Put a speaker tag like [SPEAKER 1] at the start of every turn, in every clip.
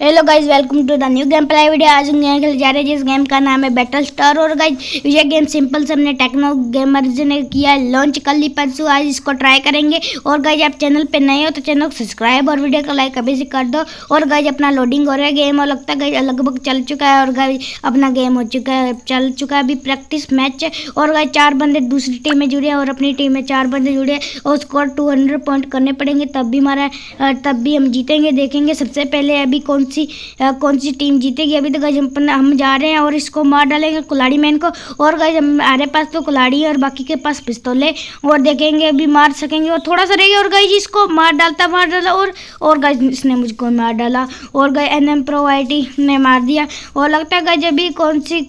[SPEAKER 1] Hello guys welcome to the new game play video आज हम game खेल जा रहे हैं जिस गेम का नाम है बैटल स्टार और गाइज़ ये गेम सिंपल से हमने टेक्नो गेमर्स ने किया है लॉन्च कर ली परसों। आज इसको ट्राई करेंगे। और गाइज़ आप चैनल पे नए हो तो चैनल को सब्सक्राइब और वीडियो को लाइक अभी से कर दो। और गाइज़ अपना लोडिंग हो रहा है गेम और लगता है लगभग चल चुका है और गाइज़ अपना गेम हो चुका है, चल चुका है। अभी प्रैक्टिस मैच और गाइज़ चार बंदे दूसरी टीम में जुड़े हैं और अपनी टीम में चार बंदे जुड़े और स्कोर टू पॉइंट करने पड़ेंगे, तब भी हमारा, तब भी हम जीतेंगे, देखेंगे। सबसे पहले अभी कौन सी कौन सी टीम जीतेगी। अभी तो गज हम हम जा रहे हैं और इसको मार डालेंगे कुलाड़ी मैन को। और गज हमारे पास तो कुलाड़ी है और बाकी के पास पिस्तौल है। और देखेंगे अभी मार सकेंगे और थोड़ा सा रहेगा और गई इसको मार डालता, मार डाला और और गज इसने मुझको मार डाला। और गए एन एम प्रो ने मार दिया। और लगता है गज अभी कौन सी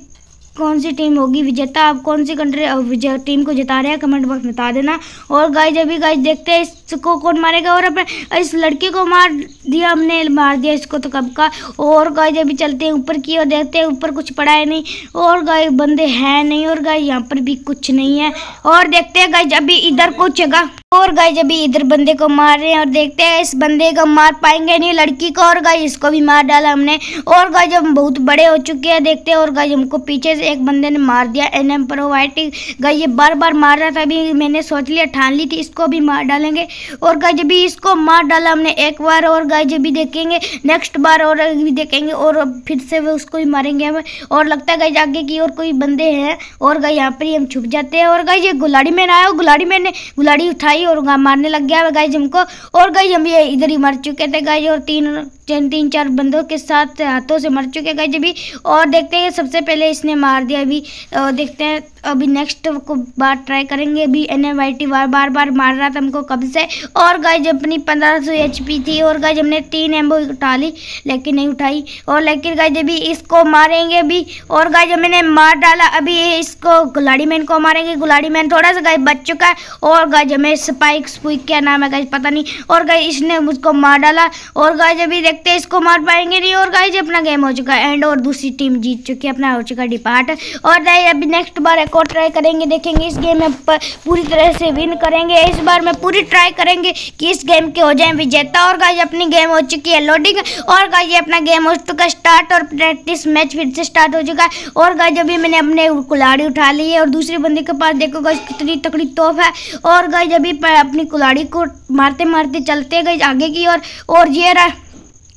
[SPEAKER 1] कौन सी टीम होगी विजेता? आप कौन सी कंट्री टीम को जिता रहे हैं कमेंट बॉक्स में बता देना। और गाइज़ अभी गाइज़ देखते हैं इसको कौन मारेगा? और अपने इस लड़के को मार दिया, हमने मार दिया इसको तो कब का? और गाइज़ अभी चलते हैं ऊपर की और देखते हैं ऊपर कुछ पड़ा है नहीं। और गाय बंदे हैं नहीं, और गाय यहाँ पर भी कुछ नहीं है। और देखते हैं गाइज़ अभी इधर कुछ जगह। और गाय जब इधर बंदे को मार रहे हैं, और देखते हैं इस बंदे को मार पाएँगे नहीं, लड़की को। और गाय इसको भी मार डाला हमने। और गाय जब बहुत बड़े हो चुके हैं, देखते हैं। और गाय हमको पीछे से एक बंदे ने मार दिया एन एम प्रो वाइट गाय ये बार बार मार रहा था, अभी मैंने सोच लिया, ठान ली थी, इसको भी मार डालेंगे। और गाय जब भी इसको मार डाला हमने एक बार, और गाय जब भी देखेंगे नेक्स्ट बार और भी देखेंगे, और फिर से वो उसको भी मारेंगे हमें। और लगता है गाय आगे की और कोई बंदे हैं, और गाय यहाँ पर ही हम छुप जाते हैं। और गाय ये गुलाड़ी मैन आया, गुलाड़ी मैन ने गुलाड़ी उठाई और मारने लग गया गाय हमको। और गाय हम ये इधर ही मर चुके थे गाय और तीन तीन तीन, चार बंदों के साथ हाथों से मर चुके गाय जब भी और देखते हैं, सबसे पहले इसने मार दिया अभी। देखते हैं, अभी नेक्स्ट को बार ट्राई करेंगे। अभी एन एम आई टी बार बार बार मार रहा था हमको कब से। और गाय जब अपनी पंद्रह सौ एच पी थी और गाय हमने तीन एम्बो उठा ली, लेकिन नहीं उठाई। और लेकिन गाय जब भी इसको मारेंगे अभी। और गाय जब मैंने मार डाला, अभी इसको गुलाड़ी मैन को मारेंगे। गुलाड़ी मैन थोड़ा सा गाय बच चुका है। और गाय जब मैं स्पाइक स्पुइक क्या नाम है गाय पता नहीं। और गाय इसने मुझको मार डाला। और गाय जब भी देखते इसको मार पाएँगे नहीं। और गाय जब अपना गेम हो चुका है। एंड और दूसरी टीम जीत चुकी है, अपना हो चुका डिपार्ट और गाय अभी नेक्स्ट बार एक और ट्राई करेंगे, देखेंगे इस गेम में पूरी तरह से विन करेंगे। इस बार में पूरी ट्राई करेंगे कि इस गेम के हो जाए विजेता। और गाय अपनी गेम हो चुकी है लोडिंग और गाय अपना गेम हो चुका स्टार्ट और प्रैक्टिस मैच फिर से स्टार्ट हो चुका है। और गाय जब भी मैंने अपने कुलाड़ी उठा ली है और दूसरे बंदे के पास देखो गाय कितनी तकड़ी तोहफ है। और गाय जब भी अपनी कुलाड़ी को मारते मारते चलते गए आगे की और, और ये रहा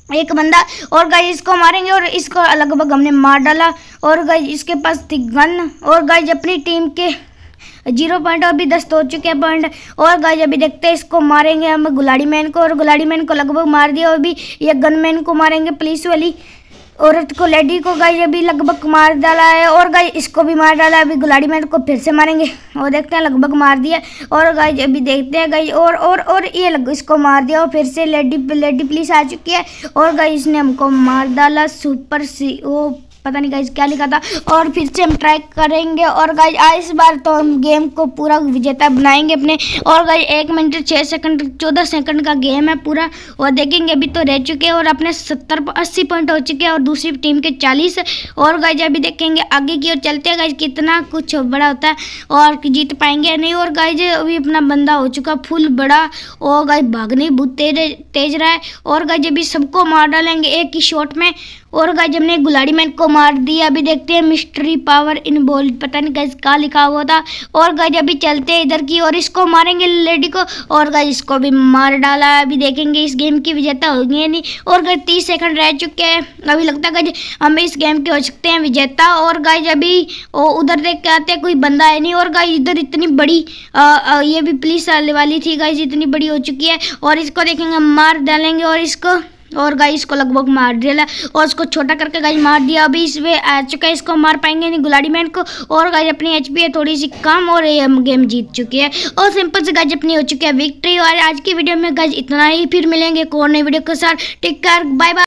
[SPEAKER 1] एक बंदा। और गाय इसको मारेंगे और इसको लगभग हमने मार डाला। और गाय इसके पास थी गन। और गाय अपनी टीम के ज़ीरो पॉइंट अभी दस तो हो चुके हैं पॉइंट। और गाय अभी देखते हैं इसको मारेंगे हम गुलाड़ी मैन को, और गुलाड़ी मैन को लगभग मार दिया, और भी ये गन मैन को मारेंगे पुलिस वाली। औरत को लेडी को गाय अभी लगभग मार डाला है, और गाय इसको भी मार डाला है, अभी गुलाड़ी मैन को फिर से मारेंगे। और देखते हैं, लगभग मार दिया। और गाय अभी देखते हैं गाय और और और ये लग, इसको मार दिया, और फिर से लेडी लेडी पुलिस आ चुकी है। और गाय इसने हमको मार डाला सुपर सी ओ पता नहीं गाइज़ क्या लिखा था। और फिर से हम ट्राई करेंगे। और गाइज़ इस बार तो हम गेम को पूरा विजेता बनाएँगे अपने। और गाइज़ एक मिनट छः सेकंड चौदह सेकंड का गेम है पूरा। और देखेंगे, अभी तो रह चुके हैं और अपने सत्तर अस्सी पॉइंट हो चुके हैं और दूसरी टीम के चालीस। और गाइज़ अभी देखेंगे आगे की ओर चलते हैं। गाइज़ कितना कुछ बड़ा होता है और जीत पाएँगे नहीं। और गाइज़ अभी अपना बंदा हो चुका फुल बड़ा। और गाइज़ भागने बहुत तेज तेज रहा है। और गाइज़ अभी सबको मार डालेंगे एक ही शॉट में। और गाइज़ हमने गुलाड़ी मैन को मार दिया अभी देखते हैं मिस्ट्री पावर इन बोल, पता नहीं गाइज़ का लिखा हुआ था। और गाइज़ अभी चलते हैं इधर की और इसको मारेंगे लेडी को। और गाइज़ इसको भी मार डाला अभी देखेंगे इस गेम की विजेता होगी या नहीं। और गाइज़ तीस सेकंड रह चुके हैं। अभी लगता है गाइज़ हम इस गेम के हो सकते हैं विजेता। और गाइज़ अभी उधर देख के आते हैं, कोई बंदा है नहीं। और गाइज़ इधर इतनी बड़ी ये भी पुलिस वाली थी गाइज़ इतनी बड़ी हो चुकी है। और इसको देखेंगे, मार डालेंगे और इसको और गाय इसको लगभग मार दिया और उसको छोटा करके गाई मार दिया। अभी इसमें आ चुका है, इसको मार पाएँगे नहीं गुलाड़ी मैन को। और गाई अपनी एच है, थोड़ी सी कम और ये गेम जीत चुकी है। और सिंपल से गाय अपनी हो चुकी है विक्ट्री और आज की वीडियो में गाय इतना ही, फिर मिलेंगे एक और नई वीडियो के साथ। Take care bye bye